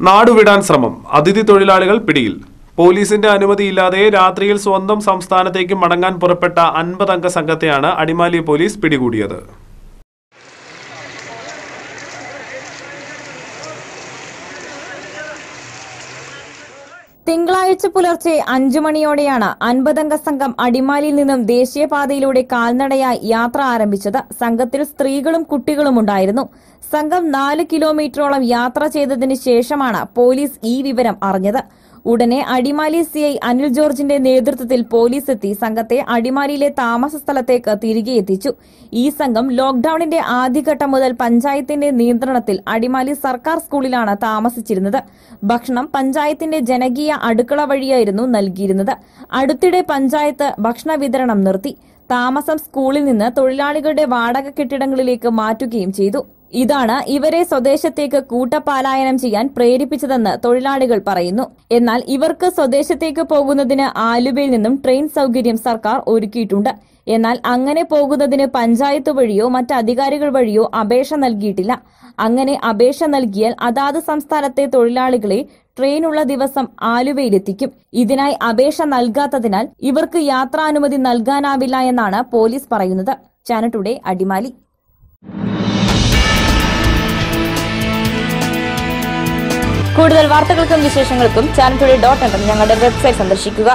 നാടുവിടാൻ ശ്രമം. അതിഥി തൊഴിലാളികൾ പിടിയിൽ. പോലീസിന്റെ അനുമതിയില്ലാതെ രാത്രിയിൽ സ്വന്തം സംസ്ഥാനത്തേക്ക് മടങ്ങാൻ പുറപ്പെട്ട അൻപതംഗ സംഘത്തെയാണ് അടിമാലി പോലീസ് പിടികൂടിയത്. തിങ്കളാഴ്ച പുലർച്ചെ അഞ്ചു മണിയോടെയാണ് അൻപതംഗ സംഘം അടിമാലിയിൽ നിന്നും ദേശീയപാതയിലൂടെ കാൽനടയായി യാത്ര ആരംഭിച്ചത്. സംഘത്തിൽ സ്ത്രീകളും കുട്ടികളും ഉണ്ടായിരുന്നു. സംഘം നാല് കിലോമീറ്ററോളം യാത്ര ചെയ്തതിനു ശേഷമാണ് പോലീസ് ഈ വിവരം അറിഞ്ഞത്. ഉടനെ അടിമാലി സിഐ അനിൽ ജോർജിന്റെ നേതൃത്വത്തിൽ പോലീസ് എത്തി സംഘത്തെ അടിമാലിയിലെ താമസ സ്ഥലത്തേക്ക് തിരികെ എത്തിച്ചു. ഈ സംഘം ലോക്ഡൌണിന്റെ ആദ്യഘട്ടം മുതൽ പഞ്ചായത്തിന്റെ നിയന്ത്രണത്തിൽ അടിമാലി സർക്കാർ സ്കൂളിലാണ് താമസിച്ചിരുന്നത്. ഭക്ഷണം പഞ്ചായത്തിന്റെ ജനകീയ അടുക്കള വഴിയായിരുന്നു നൽകിയിരുന്നത്. അടുത്തിടെ പഞ്ചായത്ത് ഭക്ഷണ വിതരണം നിർത്തി. താമസം സ്കൂളിൽ നിന്ന് തൊഴിലാളികളുടെ വാടക കെട്ടിടങ്ങളിലേക്ക് മാറ്റുകയും ചെയ്തു. ഇതാണ് ഇവരെ സ്വദേശത്തേക്ക് കൂട്ടപാലായനം ചെയ്യാൻ പ്രേരിപ്പിച്ചതെന്ന് തൊഴിലാളികൾ പറയുന്നു. എന്നാൽ ഇവർക്ക് സ്വദേശത്തേക്ക് പോകുന്നതിന് ആലുവയിൽ നിന്നും ട്രെയിൻ സൗകര്യം സർക്കാർ ഒരുക്കിയിട്ടുണ്ട്. എന്നാൽ അങ്ങനെ പോകുന്നതിന് പഞ്ചായത്ത് വഴിയോ മറ്റ് അധികാരികൾ വഴിയോ അപേക്ഷ നൽകിയിട്ടില്ല. അങ്ങനെ അപേക്ഷ നൽകിയാൽ അതാത് സംസ്ഥാനത്തെ തൊഴിലാളികളെ ട്രെയിനുള്ള ദിവസം ആലുവയിലെത്തിക്കും. ഇതിനായി അപേക്ഷ നൽകാത്തതിനാൽ ഇവർക്ക് യാത്രാനുമതി നൽകാനാവില്ല എന്നാണ് പോലീസ് പറയുന്നത്. ചാനറ്റുടെ അടിമാലി. കൂടുതൽ വാർത്തകൾക്കും വിശേഷങ്ങൾക്കും ചാനൽ ഡോട്ട് ഞങ്ങളുടെ വെബ്സൈറ്റ് സന്ദർശിക്കുക.